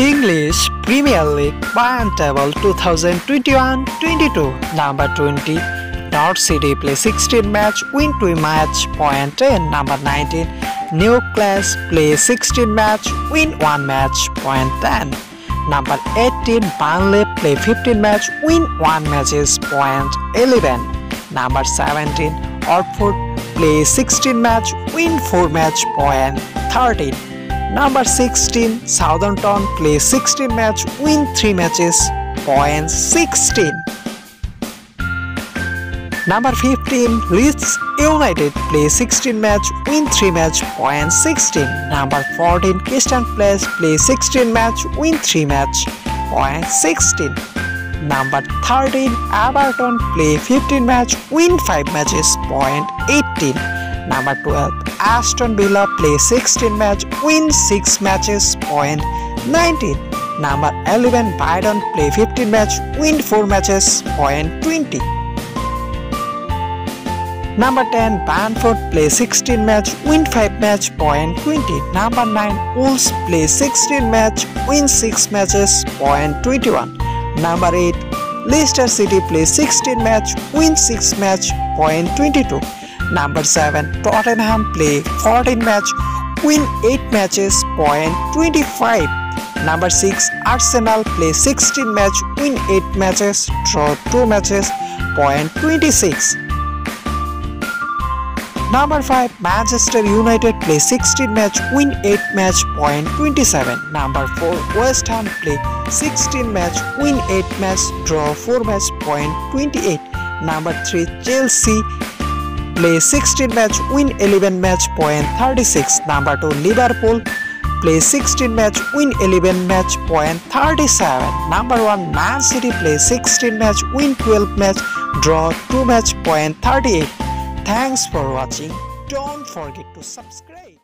English Premier League Point Table 2021-22 Number 20 Norwich City play 16 match win 2 match point 10 Number 19 Newcastle play 16 match win 1 match point 10 Number 18 Burnley play 15 match win 1 matches point 11 Number 17 Watford play 16 match win 4 match point 13 Number 16 Southampton play 16 match win 3 matches point 16 Number 15 Leeds United play 16 match win 3 match point 16 Number 14 Crystal Palace play 16 match win 3 match point 16 Number 13 Everton play 15 match win 5 matches point 18 Number 12 Aston Villa play 16 match win 6 matches point 19 Number 11 Brighton play 15 match win 4 matches point 20 Number 10 Brentford play 16 match win 5 match point 20 Number 9 Wolves play 16 match win 6 matches point 21 Number 8 Leicester City play 16 match win 6 match point 22 Number 7 Tottenham play 14 match win 8 matches point 25 Number 6 Arsenal play 16 match win 8 matches draw 2 matches point 26 Number 5 Manchester United play 16 match win 8 match point 27 Number 4 West Ham play 16 match win 8 match draw 4 match point 28 Number 3 Chelsea play 16 match win 11 match point 36 Number 2 Liverpool. Play 16 match win 11 match point 37 Number 1 Man City. Play 16 match win 12 match draw 2 match point 38 Thanks for watching. Don't forget to subscribe.